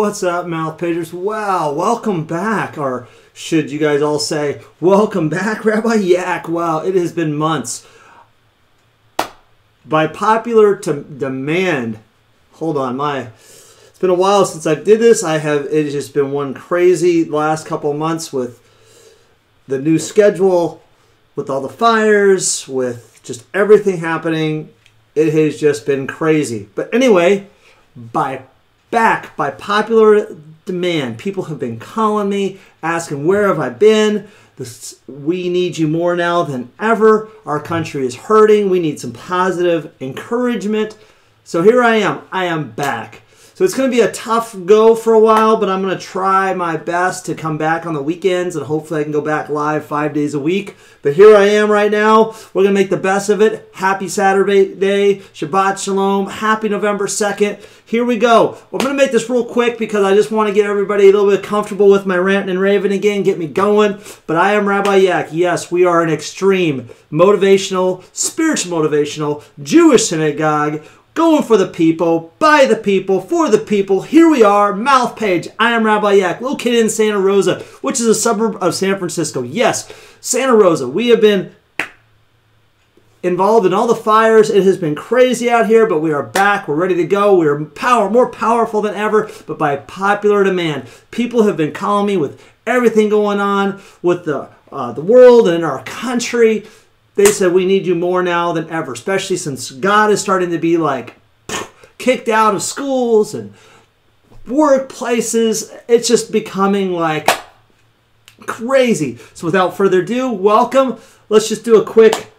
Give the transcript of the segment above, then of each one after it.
What's up, mouth pagers? Wow, welcome back. Or should you guys all say, welcome back, Rabbi Yak? Wow, it has been months. By popular demand, hold on, my it's been a while since I did this. I have it has just been one crazy last couple months with the new schedule, with all the fires, with just everything happening. It has just been crazy. But anyway, by back by popular demand. People have been calling me, asking where have I been. This, we need you more now than ever. Our country is hurting. We need some positive encouragement. So here I am. I am back. So it's going to be a tough go for a while, but I'm going to try my best to come back on the weekends and hopefully I can go back live five days a week. But here I am right now. We're going to make the best of it. Happy Saturday day. Shabbat Shalom. Happy November 2nd. Here we go. I'm going to make this real quick because I just want to get everybody a little bit comfortable with my ranting and raving again, get me going. But I am Rabbi Yak. Yes, we are an extreme, motivational, spiritual motivational Jewish synagogue going for the people, by the people, for the people. Here we are, mouth page. I am Rabbi Yak, located in Santa Rosa, which is a suburb of San Francisco. Yes, Santa Rosa. We have been involved in all the fires. It has been crazy out here, but we are back. We're ready to go. We are power, more powerful than ever, but by popular demand. People have been calling me with everything going on with the uh, the world and in our country they said we need you more now than ever, especially since God is starting to be like kicked out of schools and workplaces. It's just becoming like crazy. So without further ado, welcome. Let's just do a quick,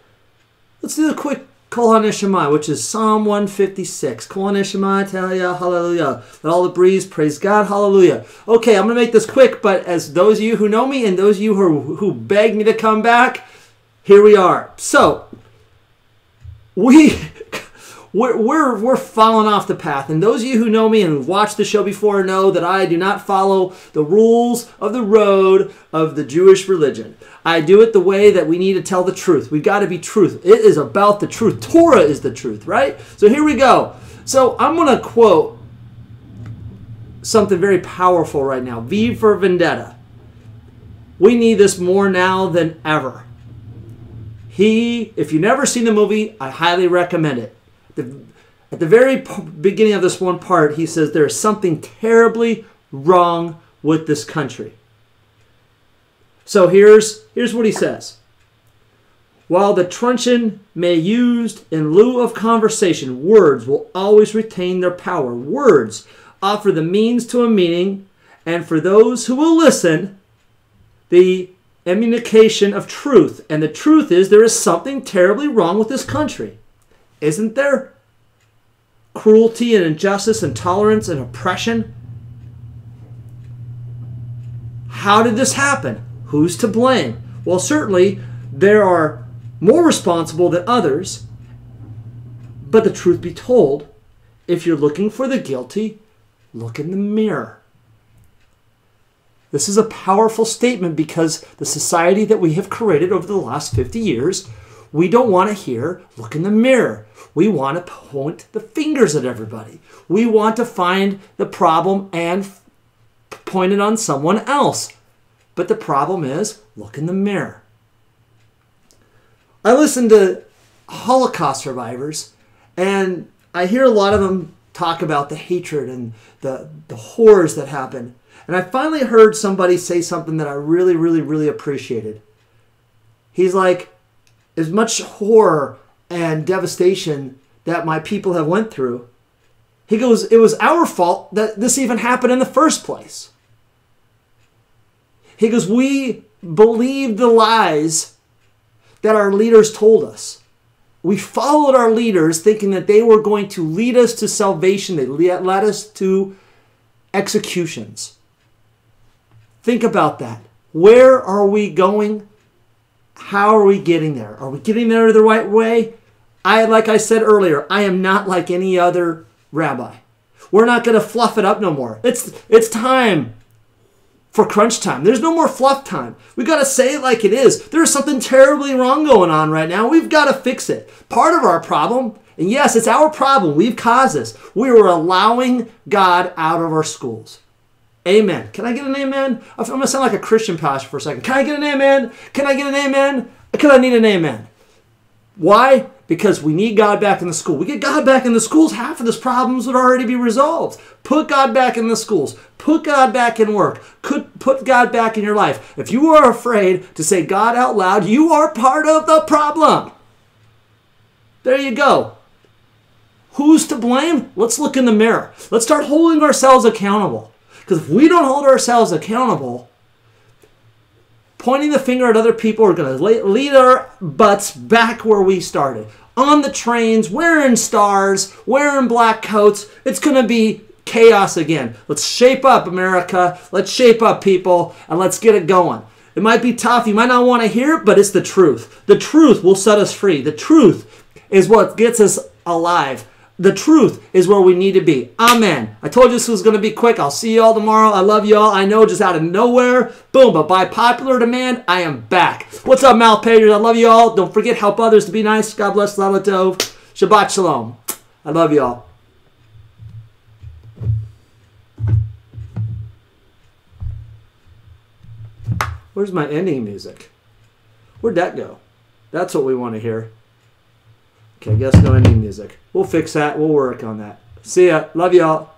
let's do a quick Kol HaNeshama, which is Psalm 156. Kol HaNeshama, Talia, Hallelujah. Let all the breeze praise God, Hallelujah. Okay, I'm going to make this quick, but as those of you who know me and those of you who, who beg me to come back, here we are. So we we're, we're, we're falling off the path. And those of you who know me and watched the show before know that I do not follow the rules of the road of the Jewish religion. I do it the way that we need to tell the truth. We've got to be truth. It is about the truth. Torah is the truth, right? So here we go. So I'm going to quote something very powerful right now V for Vendetta. We need this more now than ever. He, if you've never seen the movie, I highly recommend it. The, at the very beginning of this one part, he says there is something terribly wrong with this country. So here's, here's what he says. While the truncheon may used in lieu of conversation, words will always retain their power. Words offer the means to a meaning, and for those who will listen, the communication of truth. And the truth is, there is something terribly wrong with this country. Isn't there? Cruelty and injustice, intolerance and oppression. How did this happen? Who's to blame? Well, certainly there are more responsible than others. But the truth be told, if you're looking for the guilty, look in the mirror. This is a powerful statement because the society that we have created over the last 50 years, we don't want to hear, look in the mirror. We want to point the fingers at everybody. We want to find the problem and point it on someone else. But the problem is, look in the mirror. I listen to Holocaust survivors, and I hear a lot of them talk about the hatred and the, the horrors that happen. And I finally heard somebody say something that I really, really, really appreciated. He's like, as much horror and devastation that my people have went through, he goes, it was our fault that this even happened in the first place. He goes, we believed the lies that our leaders told us. We followed our leaders thinking that they were going to lead us to salvation. They led us to executions. Think about that. Where are we going? How are we getting there? Are we getting there the right way? I, like I said earlier, I am not like any other rabbi. We're not going to fluff it up no more. It's it's time for crunch time. There's no more fluff time. We got to say it like it is. There's something terribly wrong going on right now. We've got to fix it. Part of our problem And yes, it's our problem. We've caused this. We were allowing God out of our schools. Amen. Can I get an amen? I'm going to sound like a Christian pastor for a second. Can I get an amen? Can I get an amen? Can I need an amen? Why? Because we need God back in the school. We get God back in the schools, half of this problems would already be resolved. Put God back in the schools. Put God back in work. Could put God back in your life. If you are afraid to say God out loud, you are part of the problem. There you go. Who's to blame? Let's look in the mirror. Let's start holding ourselves accountable. Because if we don't hold ourselves accountable, pointing the finger at other people are going to lead our butts back where we started. On the trains, wearing stars, wearing black coats. It's going to be chaos again. Let's shape up, America. Let's shape up, people, and let's get it going. It might be tough. You might not want to hear it, but it's the truth. The truth will set us free. The truth is what gets us alive. The truth is where we need to be. Amen. I told you this was going to be quick. I'll see you all tomorrow. I love you all. I know just out of nowhere, boom, but by popular demand, I am back. What's up, mouth pagers? I love you all. Don't forget, help others to be nice. God bless. Lala Tov. Shabbat Shalom. I love you all. Where's my ending music? Where'd that go? That's what we want to hear. Okay, guess no ending music. We'll fix that. We'll work on that. See ya. Love y'all.